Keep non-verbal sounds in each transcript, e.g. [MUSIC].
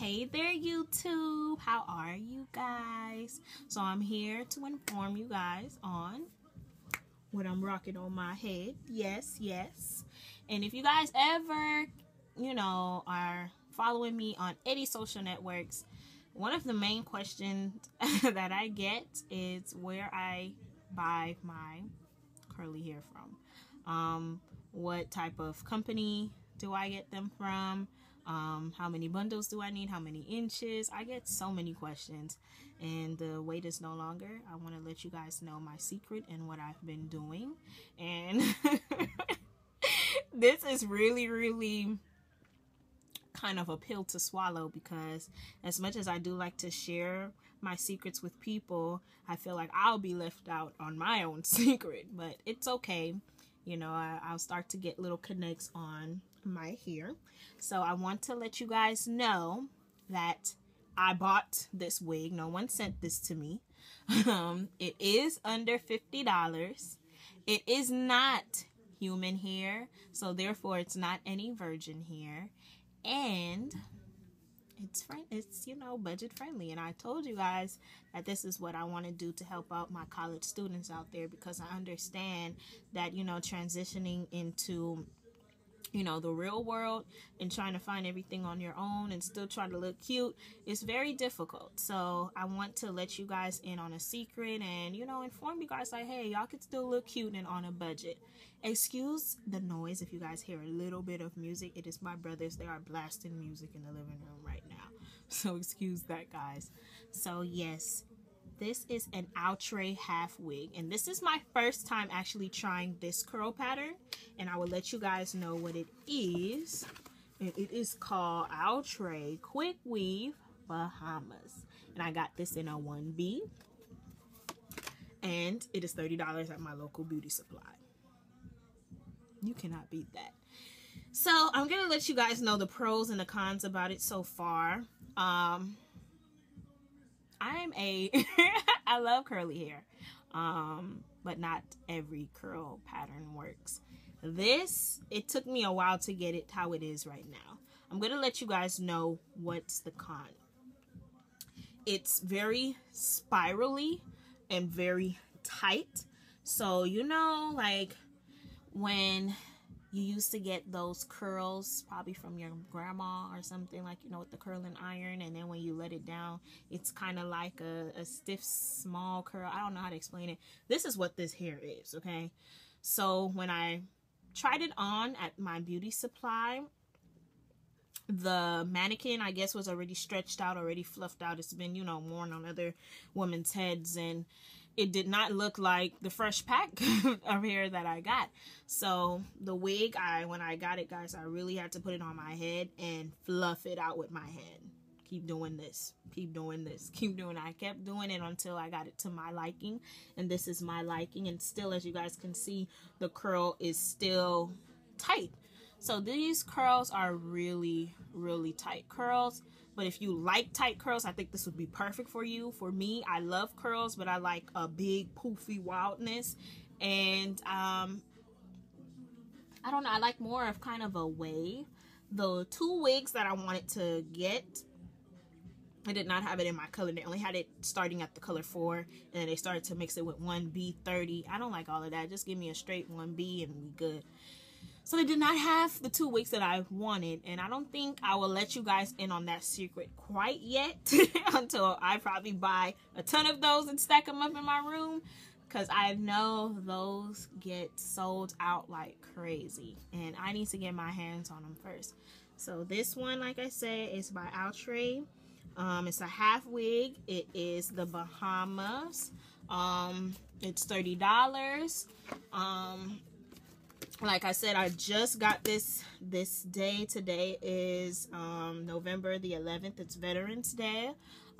Hey there, YouTube. How are you guys? So, I'm here to inform you guys on what I'm rocking on my head. Yes, yes. And if you guys ever, you know, are following me on any social networks, one of the main questions [LAUGHS] that I get is where I buy my curly hair from. Um, what type of company do I get them from? Um, how many bundles do I need? How many inches? I get so many questions, and the wait is no longer. I want to let you guys know my secret and what I've been doing. And [LAUGHS] this is really, really kind of a pill to swallow because as much as I do like to share my secrets with people, I feel like I'll be left out on my own [LAUGHS] secret, but it's okay. You know, I, will start to get little connects on my hair. So I want to let you guys know that I bought this wig. No one sent this to me. [LAUGHS] Um, it is under $50. It is not human hair, so therefore it's not any virgin hair and it's friend it's you know budget friendly and i told you guys that this is what i want to do to help out my college students out there because i understand that you know transitioning into you know the real world and trying to find everything on your own and still trying to look cute is very difficult. So i want to let you guys in on a secret and you know inform you guys like hey y'all can still look cute and on a budget. Excuse the noise if you guys hear a little bit of music. It is my brothers. They are blasting music in the living room right now. [LAUGHS] So excuse that guys. So yes this is an outre half wig. And this is my first time actually trying this curl pattern. And I will let you guys know what it is. And it is called outre quick weave Bahamas. And I got this in a 1B and it is $30 at my local beauty supply. You cannot beat that. So I'm gonna let you guys know the pros and the cons about it so far. Um I'm a [LAUGHS] I love curly hair. Um, but not every curl pattern works. This, it took me a while to get it how it is right now. I'm going to let you guys know what's the con. It's very spirally and very tight. So, you know, like when you used to get those curls probably from your grandma or something like you know with the curling iron and then when you let it down it's kind of like a, a stiff small curl. I don't know how to explain it. This is what this hair is okay? So when i tried it on at my beauty supply the mannequin i guess was already stretched out already fluffed out. It's been you know worn on other women's heads and it did not look like the fresh pack [LAUGHS] of hair that I got. So the wig, I when I got it, guys, I really had to put it on my head and fluff it out with my head. Keep doing this. Keep doing this. Keep doing it. I kept doing it until I got it to my liking. And this is my liking. And still, as you guys can see, the curl is still tight. So these curls are really, really tight curls. But if you like tight curls, I think this would be perfect for you. For me, I love curls, but I like a big poofy wildness. And um, I don't know, I like more of kind of a wave. The two wigs that I wanted to get, I did not have it in my color. They only had it starting at the color 4, and then they started to mix it with 1B30. I don't like all of that. Just give me a straight 1B and we good. So they did not have the two weeks that I wanted. And I don't think I will let you guys in on that secret quite yet [LAUGHS] until I probably buy a ton of those and stack them up in my room. Because I know those get sold out like crazy. And I need to get my hands on them first. So this one, like I said, is by Outre. Um, it's a half wig. It is the Bahamas. Um, it's $30. Um, like I said, I just got this this day. Today is um, November the 11th. It's Veterans Day.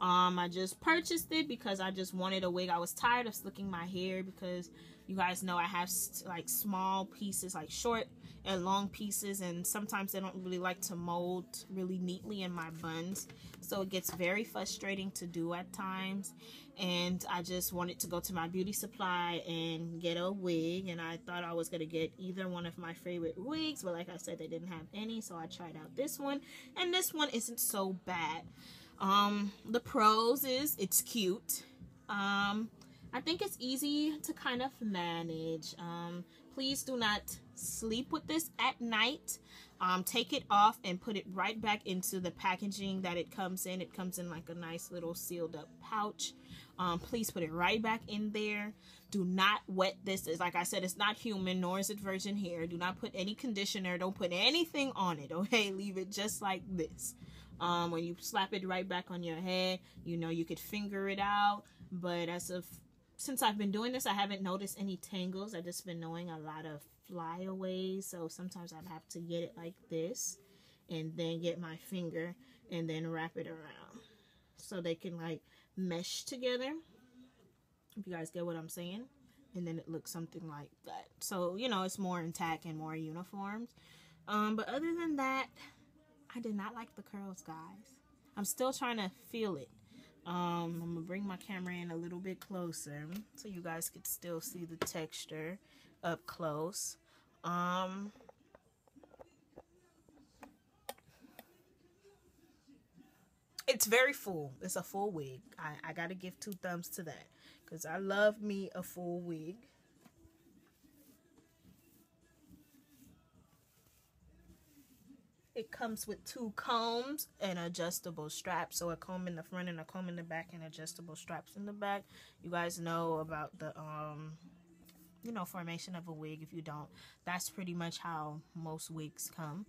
Um, I just purchased it because I just wanted a wig. I was tired of slicking my hair because you guys know I have like small pieces, like short at long pieces and sometimes they don't really like to mold really neatly in my buns. So it gets very frustrating to do at times. And I just wanted to go to my beauty supply and get a wig and I thought I was going to get either one of my favorite wigs but like I said they didn't have any so I tried out this one. And this one isn't so bad. Um the pros is it's cute. Um I think it's easy to kind of manage. Um please do not sleep with this at night um, take it off and put it right back into the packaging that it comes in. It comes in like a nice little sealed up pouch. Um, please put it right back in there. Do not wet this. It's like i said it's not human nor is it virgin hair. Do not put any conditioner. Don't put anything on it [LAUGHS] okay? Leave it just like this. Um, when you slap it right back on your head you know you could finger it out. But as of since I've been doing this, I haven't noticed any tangles. I've just been knowing a lot of flyaways. So sometimes I'd have to get it like this and then get my finger and then wrap it around so they can like mesh together. If you guys get what I'm saying. And then it looks something like that. So, you know, it's more intact and more uniformed. Um, but other than that, I did not like the curls, guys. I'm still trying to feel it. Um, I'm gonna bring my camera in a little bit closer so you guys could still see the texture up close. Um, it's very full. It's a full wig. I, I gotta give two thumbs to that because I love me a full wig. It comes with two combs and adjustable straps. So a comb in the front and a comb in the back and adjustable straps in the back. You guys know about the, um, you know, formation of a wig. If you don't, that's pretty much how most wigs come.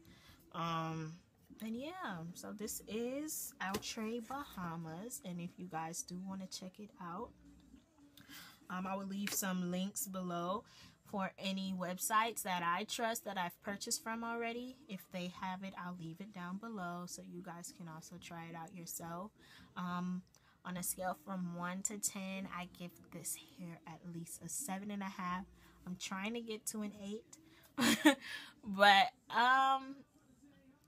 Um, and yeah, so this is Outre Bahamas. And if you guys do want to check it out, um, I will leave some links below for any websites that I trust that I've purchased from already. If they have it, I'll leave it down below so you guys can also try it out yourself. Um, on a scale from 1 to 10, I give this hair at least a 7.5. I'm trying to get to an 8. [LAUGHS] but, um,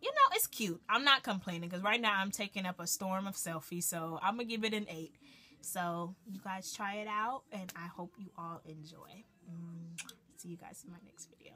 you know, it's cute. I'm not complaining because right now I'm taking up a storm of selfies. So I'm going to give it an 8. So you guys try it out and I hope you all enjoy. Mm. See you guys in my next video.